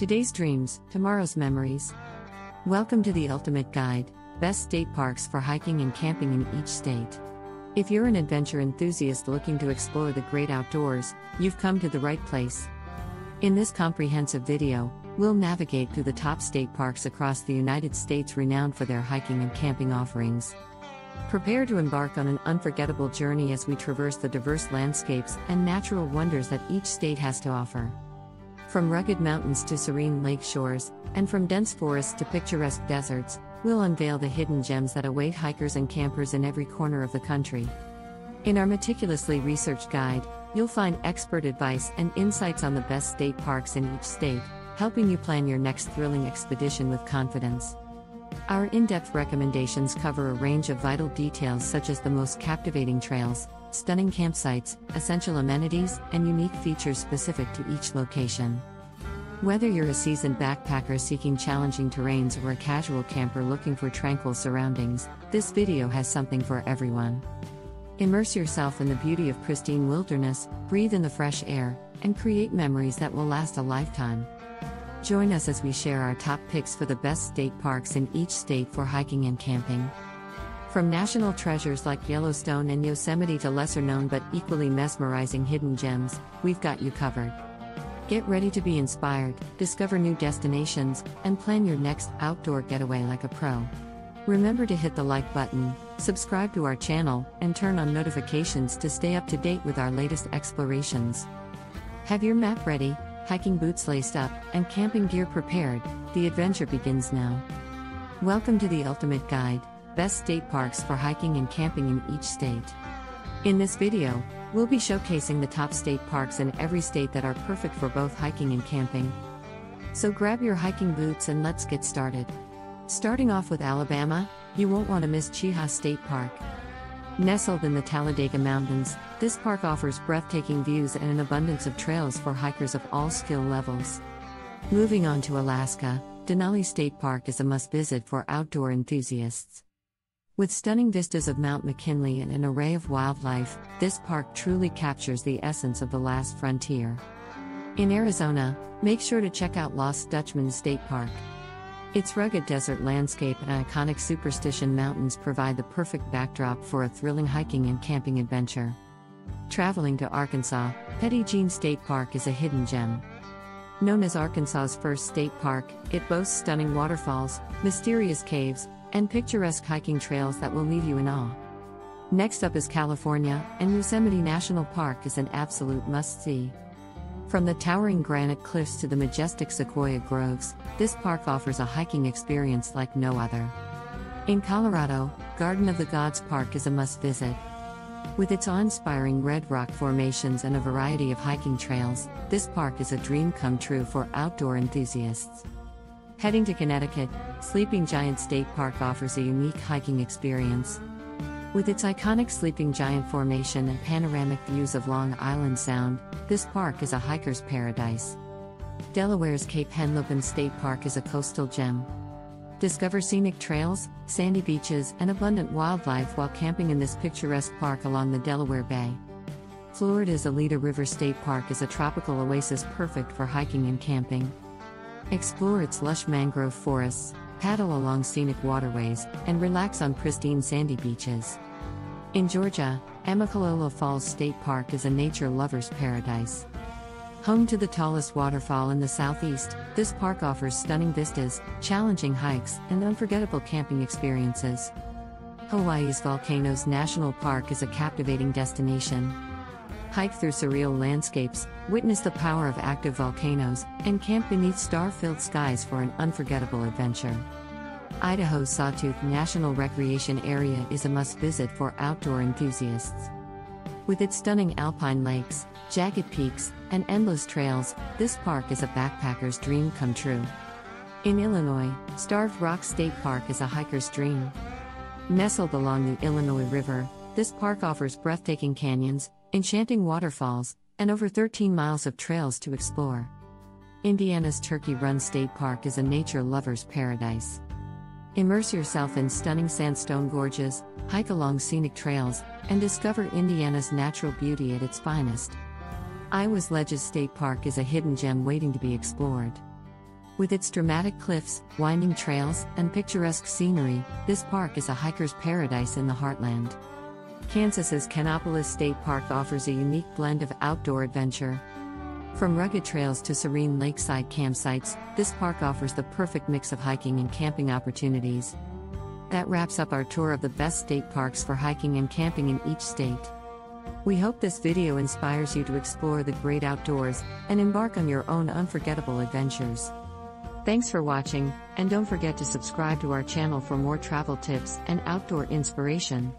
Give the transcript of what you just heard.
Today's dreams, tomorrow's memories. Welcome to the Ultimate Guide Best State Parks for Hiking and Camping in Each State. If you're an adventure enthusiast looking to explore the great outdoors, you've come to the right place. In this comprehensive video, we'll navigate through the top state parks across the United States renowned for their hiking and camping offerings. Prepare to embark on an unforgettable journey as we traverse the diverse landscapes and natural wonders that each state has to offer. From rugged mountains to serene lake shores, and from dense forests to picturesque deserts, we'll unveil the hidden gems that await hikers and campers in every corner of the country. In our meticulously researched guide, you'll find expert advice and insights on the best state parks in each state, helping you plan your next thrilling expedition with confidence. Our in depth recommendations cover a range of vital details such as the most captivating trails, stunning campsites, essential amenities, and unique features specific to each location. Whether you're a seasoned backpacker seeking challenging terrains or a casual camper looking for tranquil surroundings, this video has something for everyone. Immerse yourself in the beauty of pristine wilderness, breathe in the fresh air, and create memories that will last a lifetime. Join us as we share our top picks for the best state parks in each state for hiking and camping. From national treasures like Yellowstone and Yosemite to lesser known but equally mesmerizing hidden gems, we've got you covered. Get ready to be inspired, discover new destinations, and plan your next outdoor getaway like a pro. Remember to hit the like button, subscribe to our channel, and turn on notifications to stay up to date with our latest explorations. Have your map ready, hiking boots laced up, and camping gear prepared, the adventure begins now. Welcome to the Ultimate Guide Best State Parks for Hiking and Camping in Each State. In this video, we'll be showcasing the top state parks in every state that are perfect for both hiking and camping. So grab your hiking boots and let's get started. Starting off with Alabama, you won't want to miss Cheaha State Park. Nestled in the Talladega Mountains, this park offers breathtaking views and an abundance of trails for hikers of all skill levels. Moving on to Alaska, Denali State Park is a must visit for outdoor enthusiasts. With stunning vistas of Mount McKinley and an array of wildlife, this park truly captures the essence of the last frontier. In Arizona, make sure to check out Lost Dutchman State Park. Its rugged desert landscape and iconic Superstition Mountains provide the perfect backdrop for a thrilling hiking and camping adventure. Traveling to Arkansas, Petit Jean State Park is a hidden gem. Known as Arkansas's first state park, it boasts stunning waterfalls, mysterious caves, and picturesque hiking trails that will leave you in awe. Next up is California, and Yosemite National Park is an absolute must see. From the towering granite cliffs to the majestic sequoia groves, this park offers a hiking experience like no other. In Colorado, Garden of the Gods Park is a must visit. With its awe inspiring red rock formations and a variety of hiking trails, this park is a dream come true for outdoor enthusiasts. Heading to Connecticut, Sleeping Giant State Park offers a unique hiking experience. With its iconic Sleeping Giant formation and panoramic views of Long Island Sound, this park is a hiker's paradise. Delaware's Cape Henlopen State Park is a coastal gem. Discover scenic trails, sandy beaches, and abundant wildlife while camping in this picturesque park along the Delaware Bay. Florida's Oleta River State Park is a tropical oasis perfect for hiking and camping. Explore its lush mangrove forests, paddle along scenic waterways, and relax on pristine sandy beaches. In Georgia, Amicalola Falls State Park is a nature lover's paradise. Home to the tallest waterfall in the southeast, this park offers stunning vistas, challenging hikes, and unforgettable camping experiences. Hawaii's Volcanoes National Park is a captivating destination. Hike through surreal landscapes, witness the power of active volcanoes, and camp beneath star filled skies for an unforgettable adventure. Idaho's Sawtooth National Recreation Area is a must visit for outdoor enthusiasts. With its stunning alpine lakes, jagged peaks, and endless trails, this park is a backpacker's dream come true. In Illinois, Starved Rock State Park is a hiker's dream. Nestled along the Illinois River, this park offers breathtaking canyons, enchanting waterfalls, and over 13 miles of trails to explore. Indiana's Turkey Run State Park is a nature lover's paradise. Immerse yourself in stunning sandstone gorges, hike along scenic trails, and discover Indiana's natural beauty at its finest. Iowa's Ledges State Park is a hidden gem waiting to be explored. With its dramatic cliffs, winding trails, and picturesque scenery, this park is a hiker's paradise in the heartland. Kansas's Kanopolis State Park offers a unique blend of outdoor adventure. From rugged trails to serene lakeside campsites, this park offers the perfect mix of hiking and camping opportunities. That wraps up our tour of the best state parks for hiking and camping in each state. We hope this video inspires you to explore the great outdoors and embark on your own unforgettable adventures. Thanks for watching, and don't forget to subscribe to our channel for more travel tips and outdoor inspiration.